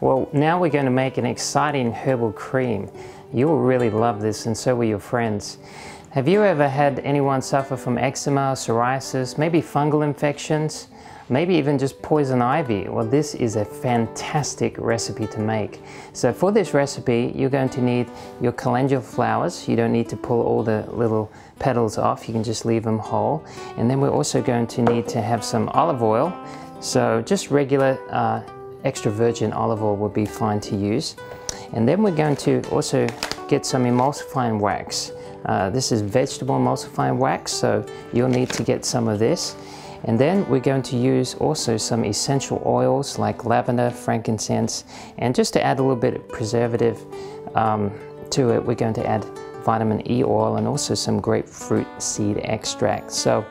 Well, now we're going to make an exciting herbal cream. You will really love this and so will your friends. Have you ever had anyone suffer from eczema, psoriasis, maybe fungal infections? maybe even just poison ivy. Well, this is a fantastic recipe to make. So for this recipe, you're going to need your calendula flowers. You don't need to pull all the little petals off. You can just leave them whole. And then we're also going to need to have some olive oil. So just regular uh, extra virgin olive oil would be fine to use. And then we're going to also get some emulsifying wax. Uh, this is vegetable emulsifying wax, so you'll need to get some of this. And then we're going to use also some essential oils like lavender, frankincense, and just to add a little bit of preservative um, to it, we're going to add vitamin E oil and also some grapefruit seed extract. So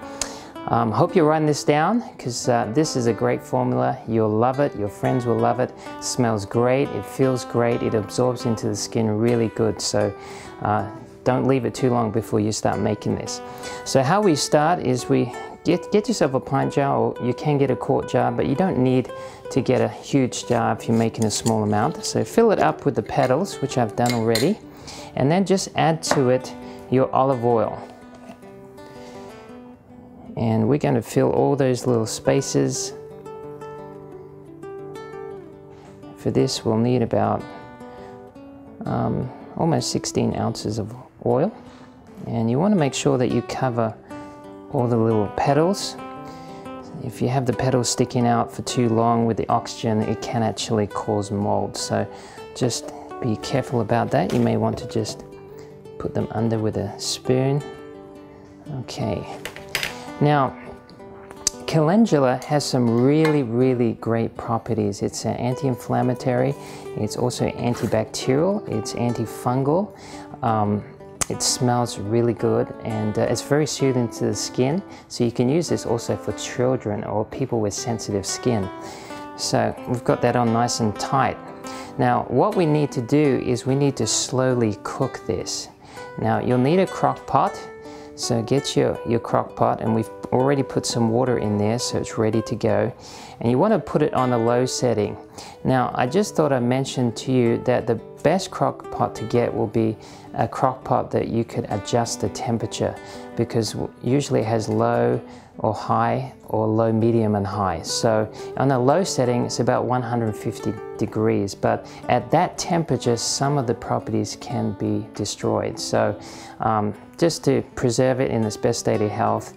um, hope you're writing this down because uh, this is a great formula. You'll love it, your friends will love it. Smells great, it feels great, it absorbs into the skin really good. So uh, don't leave it too long before you start making this. So how we start is we Get, get yourself a pint jar or you can get a quart jar, but you don't need to get a huge jar if you're making a small amount. So fill it up with the petals, which I've done already, and then just add to it your olive oil. And we're going to fill all those little spaces. For this, we'll need about um, almost 16 ounces of oil. And you want to make sure that you cover all the little petals. If you have the petals sticking out for too long with the oxygen, it can actually cause mold. So just be careful about that. You may want to just put them under with a spoon. Okay. Now, calendula has some really, really great properties. It's anti-inflammatory, it's also antibacterial, it's antifungal. Um, it smells really good and uh, it's very soothing to the skin. So you can use this also for children or people with sensitive skin. So we've got that on nice and tight. Now what we need to do is we need to slowly cook this. Now you'll need a crock pot. So get your, your crock pot and we've already put some water in there so it's ready to go. And you want to put it on a low setting. Now I just thought I'd mention to you that the best crock pot to get will be a crock pot that you could adjust the temperature because usually it has low or high or low, medium and high. So on a low setting it's about 150 degrees but at that temperature some of the properties can be destroyed. So um, just to preserve it in its best state of health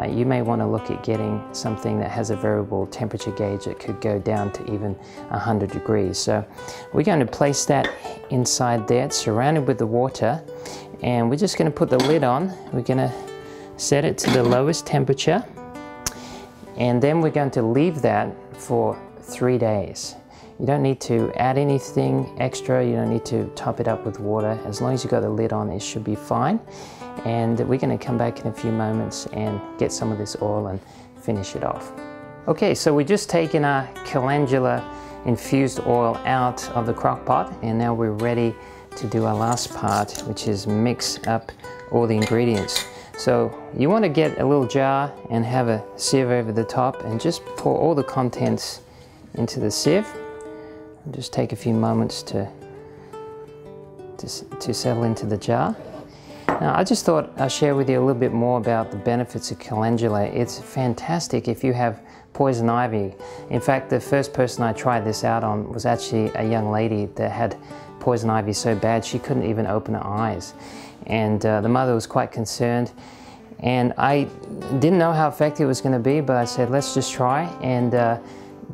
uh, you may want to look at getting something that has a variable temperature gauge that could go down to even 100 degrees. So we're going to place that inside there, it's surrounded with the water, and we're just going to put the lid on. We're going to set it to the lowest temperature, and then we're going to leave that for three days. You don't need to add anything extra, you don't need to top it up with water. As long as you've got the lid on, it should be fine and we're going to come back in a few moments and get some of this oil and finish it off. Okay, so we've just taken our calendula infused oil out of the crock pot and now we're ready to do our last part which is mix up all the ingredients. So you want to get a little jar and have a sieve over the top and just pour all the contents into the sieve. Just take a few moments to, to, to settle into the jar. Now, I just thought I'd share with you a little bit more about the benefits of calendula. It's fantastic if you have poison ivy. In fact, the first person I tried this out on was actually a young lady that had poison ivy so bad she couldn't even open her eyes. And uh, the mother was quite concerned. And I didn't know how effective it was going to be, but I said, let's just try. And uh,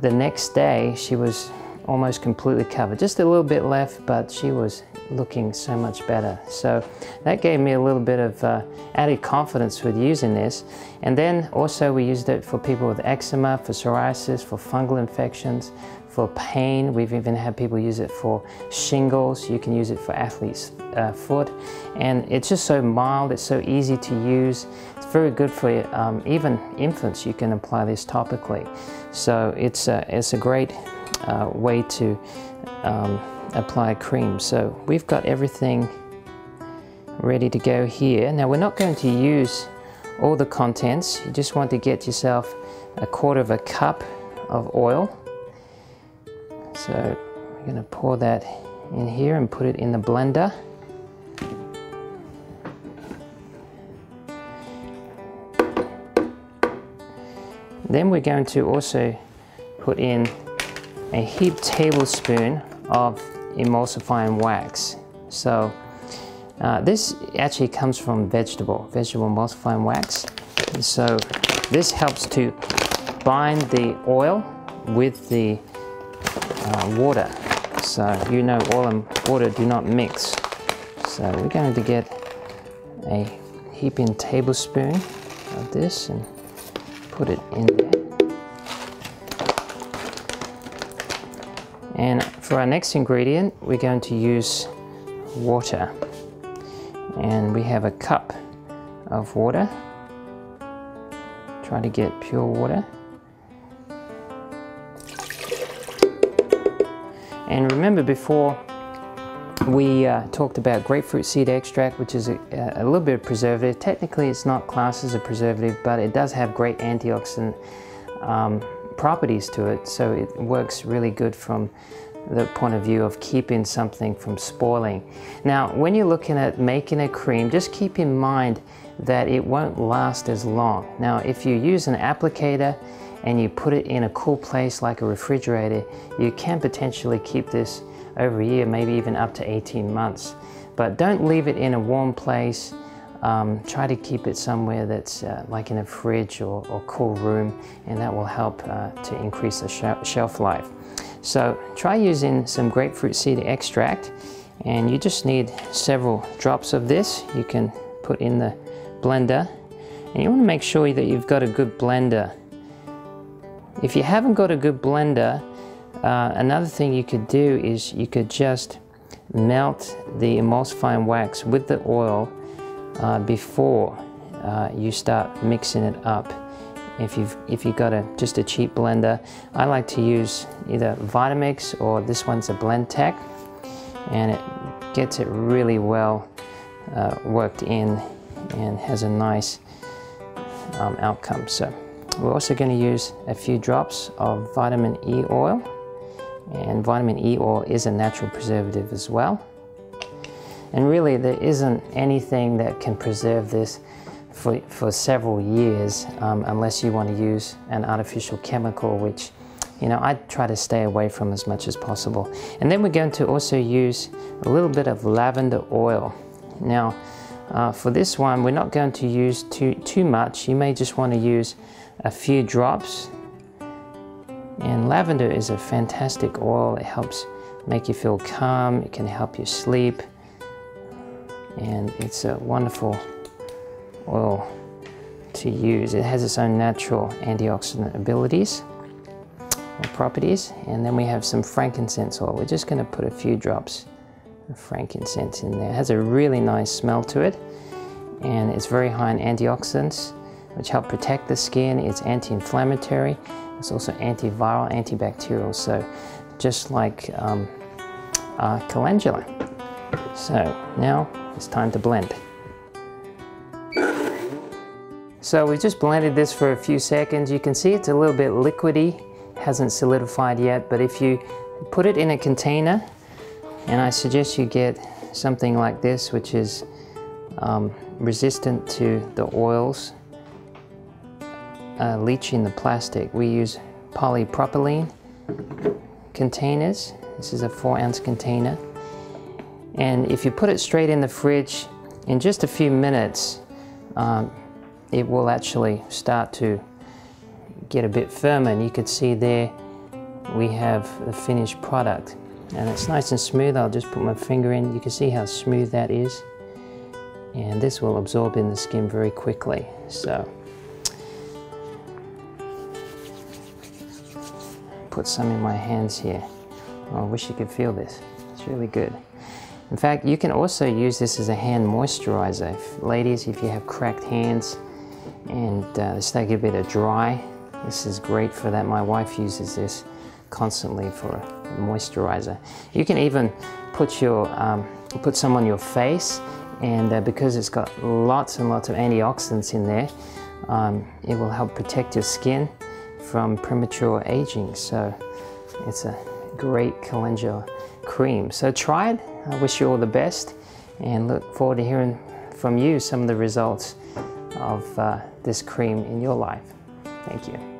the next day, she was almost completely covered. Just a little bit left, but she was looking so much better. So that gave me a little bit of uh, added confidence with using this. And then also we used it for people with eczema, for psoriasis, for fungal infections, for pain. We've even had people use it for shingles. You can use it for athlete's uh, foot. And it's just so mild, it's so easy to use. It's very good for um, even infants. You can apply this topically. So it's a, it's a great uh, way to um, apply cream. So we've got everything ready to go here. Now we're not going to use all the contents. You just want to get yourself a quarter of a cup of oil. So we're going to pour that in here and put it in the blender. Then we're going to also put in a heaped tablespoon of emulsifying wax. So uh, this actually comes from vegetable, vegetable emulsifying wax. So this helps to bind the oil with the uh, water. So you know oil and water do not mix. So we're going to get a heaping tablespoon of this and put it in there. And for our next ingredient, we're going to use water. And we have a cup of water. Try to get pure water. And remember before we uh, talked about grapefruit seed extract, which is a, a, little bit of preservative. Technically, it's not classed as a preservative, but it does have great antioxidant um, properties to it, so it works really good from the point of view of keeping something from spoiling. Now, when you're looking at making a cream, just keep in mind that it won't last as long. Now, if you use an applicator and you put it in a cool place like a refrigerator, you can potentially keep this over a year, maybe even up to 18 months. But don't leave it in a warm place. Um, try to keep it somewhere that's uh, like in a fridge or, or, cool room, and that will help uh, to increase the sh shelf life. So try using some grapefruit seed extract, and you just need several drops of this. You can put in the blender, and you want to make sure that you've got a good blender. If you haven't got a good blender, uh, another thing you could do is you could just melt the emulsifying wax with the oil uh, before uh, you start mixing it up. If you've if you've got a just a cheap blender, I like to use either Vitamix or this one's a Blendtec, and it gets it really well uh, worked in and has a nice um, outcome. So we're also going to use a few drops of vitamin E oil, and vitamin E oil is a natural preservative as well. And really, there isn't anything that can preserve this for, for several years um, unless you want to use an artificial chemical, which you know, I try to stay away from as much as possible. And then we're going to also use a little bit of lavender oil. Now, uh, for this one, we're not going to use too, too much. You may just want to use a few drops. And lavender is a fantastic oil. It helps make you feel calm. It can help you sleep and it's a wonderful oil to use. It has its own natural antioxidant abilities or properties. And then we have some frankincense oil. We're just going to put a few drops of frankincense in there. It has a really nice smell to it and it's very high in antioxidants which help protect the skin. It's anti-inflammatory. It's also antiviral, antibacterial. So just like um, uh, calendula. So now it's time to blend. So we just blended this for a few seconds. You can see it's a little bit liquidy, hasn't solidified yet, but if you put it in a container, and I suggest you get something like this, which is um, resistant to the oils uh, leaching the plastic. We use polypropylene containers. This is a four ounce container. And if you put it straight in the fridge, in just a few minutes, um, it will actually start to get a bit firmer. And you can see there we have the finished product. And it's nice and smooth. I'll just put my finger in. You can see how smooth that is. And this will absorb in the skin very quickly. So put some in my hands here. Oh, I wish you could feel this. It's really good. In fact, you can also use this as a hand moisturizer. If, ladies, if you have cracked hands and uh, they start to get a bit of dry, this is great for that. My wife uses this constantly for a moisturizer. You can even put your um, put some on your face, and uh, because it's got lots and lots of antioxidants in there, um, it will help protect your skin from premature aging. So it's a great calendula cream. So try it. I wish you all the best and look forward to hearing from you some of the results of uh, this cream in your life. Thank you.